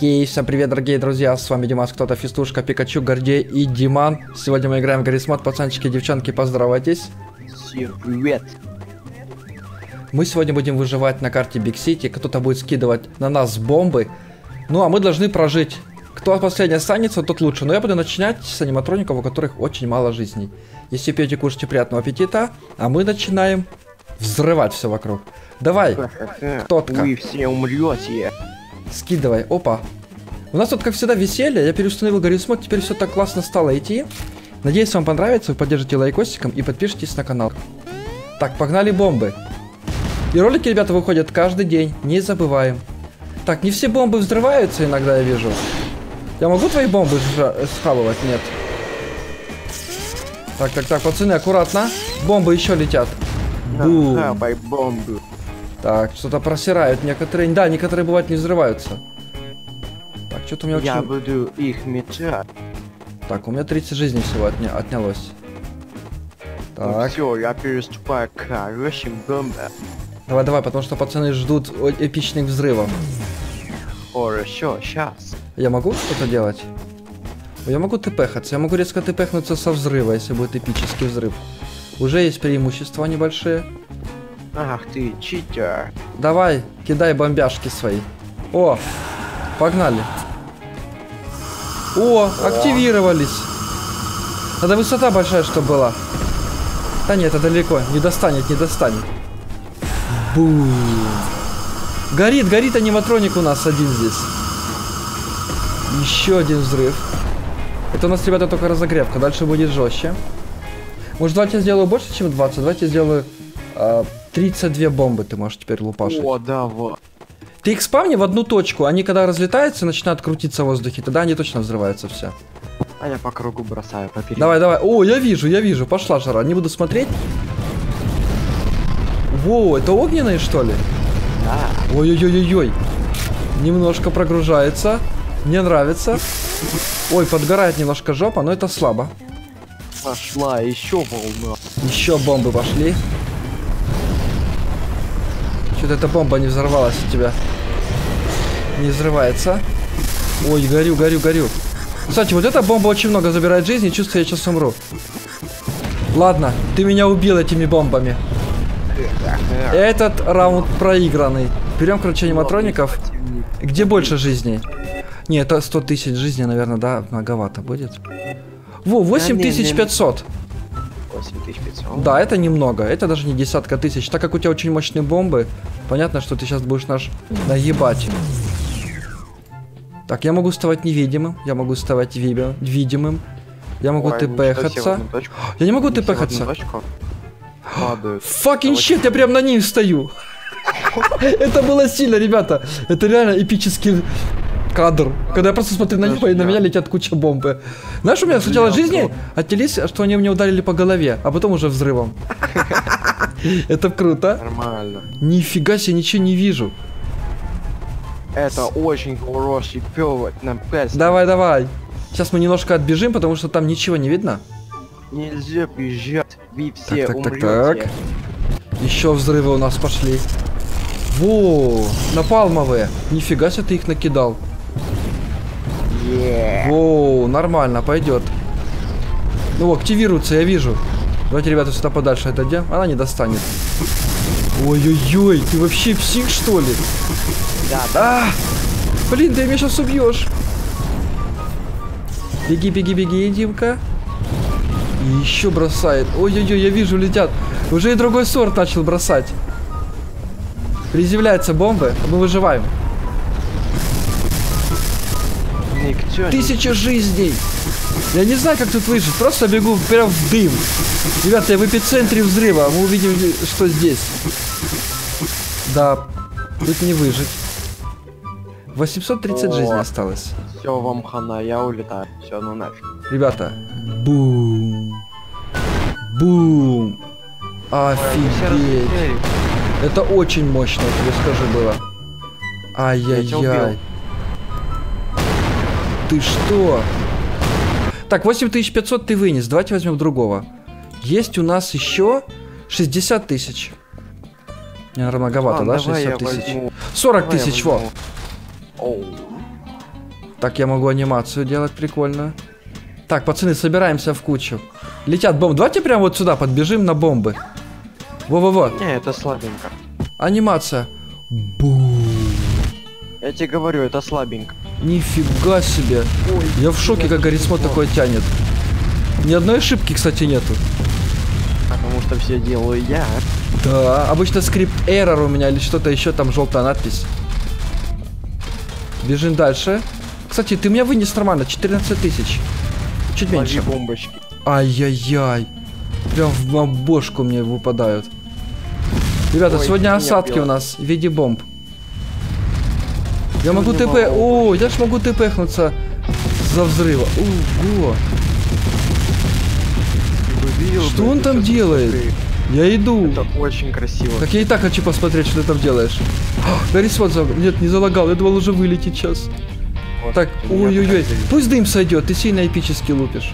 Ей, всем привет, дорогие друзья, с вами Димас, кто-то Фистушка, Пикачу, Гордей и Диман. Сегодня мы играем в Гаррисмод, пацанчики, девчонки, поздоровайтесь. Всем привет. Мы сегодня будем выживать на карте Биг Сити, кто-то будет скидывать на нас бомбы. Ну, а мы должны прожить. Кто последний останется, тот лучше. Но я буду начинать с аниматроников, у которых очень мало жизней. Если пьете, кушайте приятного аппетита, а мы начинаем взрывать все вокруг. Давай, Кто-то. Вы все умрете. Скидывай. Опа. У нас тут, как всегда, веселье. Я переустановил Гаррисмод, теперь все так классно стало идти. Надеюсь, вам понравится. Вы поддержите лайкосиком и подпишитесь на канал. Так, погнали бомбы. И ролики, ребята, выходят каждый день. Не забываем. Так, не все бомбы взрываются иногда, я вижу. Я могу твои бомбы схавывать? Нет. Так, так, так, пацаны, аккуратно. Бомбы еще летят. Бум. Хавай бомбу. Так, что-то просирают некоторые. Да, некоторые бывают не взрываются. Так, что-то у меня Я очень... буду их метать. Так, у меня 30 жизней всего отня... отнялось. Так, Все, я переступаю к хорошим бомбам. давай, давай, потому что пацаны ждут эпичных взрывов. Хорошо, сейчас. Я могу что-то делать? Я могу тпхаться, я могу резко тпхнуться со взрыва, если будет эпический взрыв. Уже есть преимущества небольшие. Ах ты, читер. Давай, кидай бомбяшки свои. О, погнали. О, активировались. Надо высота большая, чтобы была. Да нет, это далеко. Не достанет, не достанет. Бум. Горит, горит аниматроник у нас один здесь. Еще один взрыв. Это у нас, ребята, только разогревка. Дальше будет жестче. Может, давайте я сделаю больше, чем 20? Давайте я сделаю а, 32 бомбы ты можешь теперь лупашить. О, давай. Ты их спавни в одну точку, они когда разлетаются, начинают крутиться в воздухе, тогда они точно взрываются все. А я по кругу бросаю, поперек. Давай, давай. О, я вижу, я вижу. Пошла жара. Не буду смотреть. Во, это огненные, что ли? Да. Ой-ой-ой-ой-ой. Немножко прогружается. Мне нравится. Ой, подгорает немножко жопа, но это слабо. Пошла еще волна. Еще бомбы пошли. Что-то эта бомба не взорвалась у тебя. Не взрывается. Ой, горю, горю, горю. Кстати, вот эта бомба очень много забирает жизни, чувствую, я сейчас умру. Ладно, ты меня убил этими бомбами. Этот раунд проигранный. Берем, короче, аниматроников. Где больше жизней? Не, это 100 тысяч жизней, наверное, да, многовато будет. Во, 8500. 8500. Да, это немного, это даже не десятка тысяч. Так как у тебя очень мощные бомбы, понятно, что ты сейчас будешь наш наебать. Так, я могу вставать невидимым, я могу вставать видим- видимым, я могу Ой, тпхаться. Я не могу одну тпхаться. Fucking shit, я прям на ним стою. Это было сильно, ребята. Это реально эпический кадр. Когда я просто смотрю на небо, и на меня летят куча бомбы. Знаешь, у меня сначала жизни отнялись, что они мне ударили по голове, а потом уже взрывом. Это круто. Нормально. Нифига себе, ничего не вижу. Это очень хороший пёвать на перст. Давай, давай. Сейчас мы немножко отбежим, потому что там ничего не видно. Нельзя бежать. Вы все так, так, умрете. так. Еще взрывы у нас пошли. Во, напалмовые. Нифига себе ты их накидал. Yeah. Воу, нормально, пойдет. Ну, активируется, я вижу. Давайте, ребята, сюда подальше отойдем. Она не достанет. Ой-ой-ой, ты вообще псих, что ли? Да, да. А! Блин, ты меня сейчас убьешь. Беги, беги, беги, Димка. И еще бросает. Ой-ой-ой, я вижу, летят. Уже и другой сорт начал бросать. Приземляются бомбы, а мы выживаем. Не Тысяча жизней. Я не знаю, как тут выжить. Просто бегу прям в дым. Ребята, я в эпицентре взрыва. Мы увидим, что здесь. Да, тут не выжить. 830 О. жизней осталось. Все, вам хана, я улетаю. Все, ну нафиг. Ребята, бум. Бум. Офигеть. Это очень мощно, я тебе скажу, было. Ай-яй-яй. Ты что? Так, 8500 ты вынес. Давайте возьмем другого. Есть у нас еще 60 тысяч. Не, наверное, многовато, Ладно, да? давай 60 я тысяч. возьму. 40 Давай я тысяч, во. Так, я могу анимацию делать прикольно. Так, пацаны, собираемся в кучу. Летят бомбы. Давайте прямо вот сюда подбежим на бомбы. Во-во-во. Не, это слабенько. Анимация. Бу. Я тебе говорю, это слабенько. Нифига себе. Я в шоке, как Гаррисмо такое тянет. Ни одной ошибки, кстати, нету. Потому что все делаю я. Да, обычно скрипт error у меня или что-то еще, там желтая надпись. Бежим дальше. Кстати, ты меня вынес нормально, 14 тысяч. Чуть Лови меньше. бомбочки. Ай-яй-яй. Прям в бабошку мне выпадают. Ребята, Ой, сегодня осадки у нас в виде бомб. Я могу ТП... О, я ж могу ТПхнуться за взрыва. Ого. Видел, Что он там делает? Я иду. Это очень красиво. Так я и так хочу посмотреть, что ты там делаешь. Гаррисмот за... Нет, не залагал, я думал уже вылететь сейчас. Вот, Так, ой-ой-ой, пусть дым сойдет, ты сильно эпически лупишь.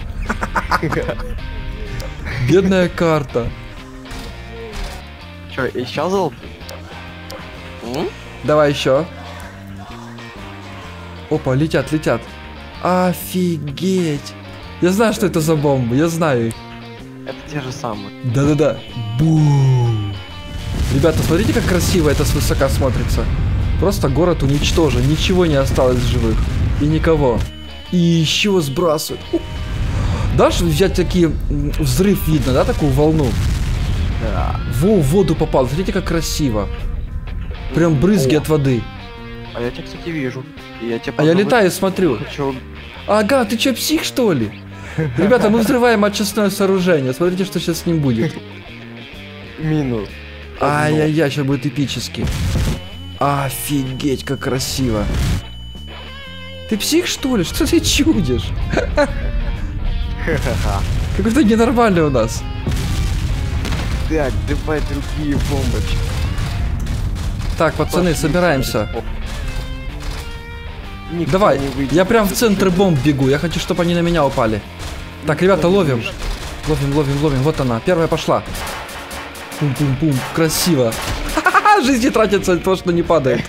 Бедная карта. И сейчас залп? Давай еще. Опа, летят, летят. Офигеть. Я знаю, что это за бомбы, я знаю их. Это те же самые. Да-да-да. Бум. Ребята, смотрите, как красиво это свысока смотрится. Просто город уничтожен, ничего не осталось в живых. И никого. И еще сбрасывают. Дашь взять такие взрыв видно, да, такую волну? Да. Во, в воду попал. Смотрите, как красиво. Прям брызги О, от воды. А я тебя, кстати, вижу. И я тебя А я летаю, смотрю. Хочу... Ага, ты чё, псих, что ли? Ребята, мы взрываем очистное сооружение. Смотрите, что сейчас с ним будет. Минус. Ай-яй-яй, сейчас будет эпически. Офигеть, как красиво. Ты псих, что ли? Что ты чудишь? Какой-то ненормальный у нас. Так, давай другие бомбочки. Так, пацаны, собираемся. Никто Давай, выйдет. я прям в центр бомб бегу. Я хочу, чтобы они на меня упали. Так, ребята, ловим. Ловим, ловим, ловим. Вот она. Первая пошла. Пум-пум-пум. Красиво. Ха-ха-ха, Жизни тратятся то, что не падает.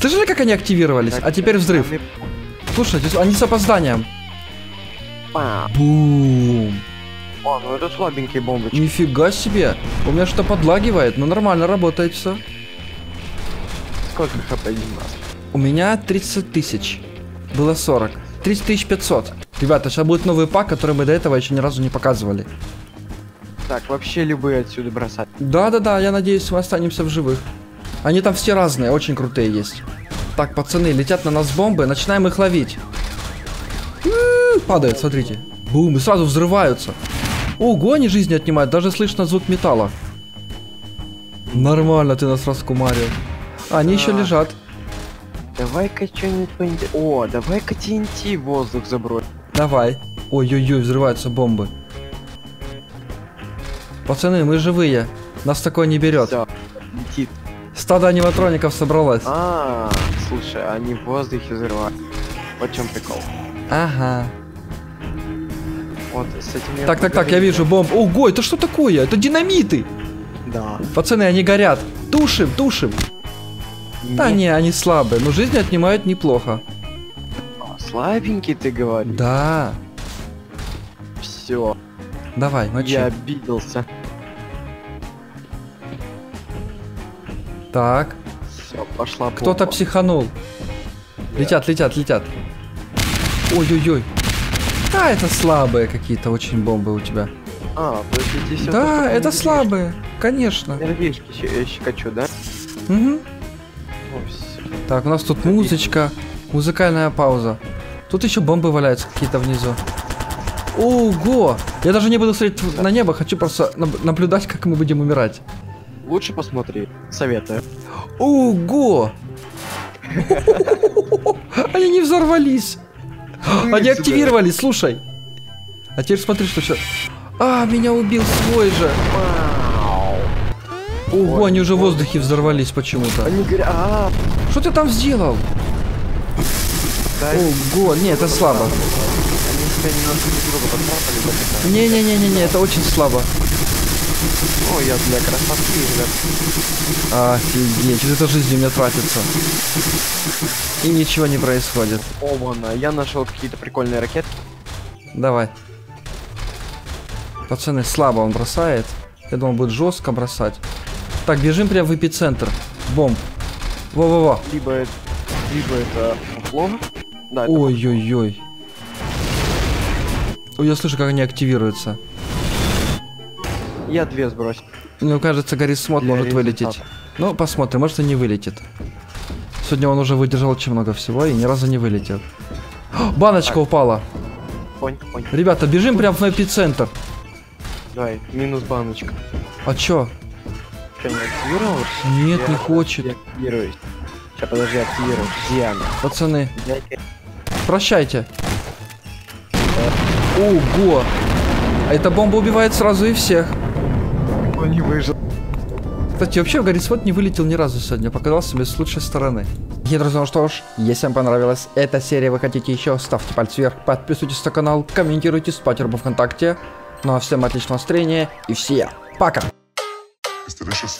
Слышали, как они активировались? А теперь взрыв. Слушайте, они с опозданием. Бум. О, ну это слабенькие бомбочки. Нифига себе. У меня что подлагивает, но нормально работает все. Сколько хп Димас? У меня 30 тысяч. Было 40. 30 тысяч 500. Ребята, сейчас будет новый пак, который мы до этого еще ни разу не показывали. Так, вообще любые отсюда бросать. Да-да-да, я надеюсь, мы останемся в живых. Они там все разные, очень крутые есть. Так, пацаны, летят на нас бомбы, начинаем их ловить. У-у-у, Падают, смотрите. Бум, и сразу взрываются. Ого, они жизни отнимают, даже слышно звук металла. Нормально ты нас раскумарил. А, они еще лежат. Давай-ка что-нибудь О, давай-ка TNT в воздух забрось. Давай. Ой-ой-ой, взрываются бомбы. Пацаны, мы живые. Нас такое не берет. Все, летит. Стадо аниматроников собралось. А, слушай, они в воздухе взрывают. Вот в чем прикол. Ага. Вот с этим я Так, так, так, я вижу бомб. Ого, это что такое? Это динамиты. Да. Пацаны, они горят. Тушим, тушим. Да не, они слабые, но жизнь отнимают неплохо. А, Слабенький ты говоришь. Да. Все, Давай, мочи. я обиделся. Так, Все, пошла кто-то психанул. Летят, летят, летят. Ой-ой-ой. Да, это слабые какие-то очень бомбы у тебя. А, всё, да, это слабые, конечно. Нервишки щ- щекочу, да? Мгм. Так, у нас тут музычка, музыкальная пауза. Тут еще бомбы валяются какие-то внизу. Ого! Я даже не буду смотреть на небо, хочу просто наб- наблюдать, как мы будем умирать. Лучше посмотри, советую. Ого! Они не взорвались. Они активировались, слушай. А теперь смотри, что сейчас. А, меня убил свой же. Ого, они уже в воздухе взорвались почему-то. Они говорят, а, Что ты там сделал? Ого, не, это слабо. Не-не-не-не-не, это очень слабо. Ну, я для красоты, ребят. Офигеть, это жизнь у меня тратится. И ничего не происходит. Оба-на, я нашел какие-то прикольные ракеты. Давай. Пацаны, слабо он бросает. Я думал, будет жестко бросать. Так, бежим прямо в эпицентр. Бомб. Во-во-во. Либо, это- либо это уклон. Да, Ой-ой-ой. Ой, я слышу, как они активируются. я две сбросил. Мне кажется, Гарри Смот Для может вылететь. результата. Ну, посмотрим, может и не вылетит. Сегодня он уже выдержал очень много всего и ни разу не вылетел. О, баночка Так. упала. Понь, понь. Ребята, бежим прямо в эпицентр. Давай, минус баночка. А чё? Что, не активировалась? Нет, Я- не хочет. Я активируюсь. Сейчас, подожди, активируюсь. Где она? Пацаны, Я- прощайте. Ого! А эта бомба убивает сразу и всех. Он не выжил. Кстати, вообще Гарри Смот не вылетел ни разу сегодня, показал себя с лучшей стороны. И, друзья, ну что ж, если вам понравилась эта серия, вы хотите еще, ставьте пальцы вверх, подписывайтесь на канал, комментируйте, спать ВКонтакте. Ну а всем отличного настроения и все, пока! delicious.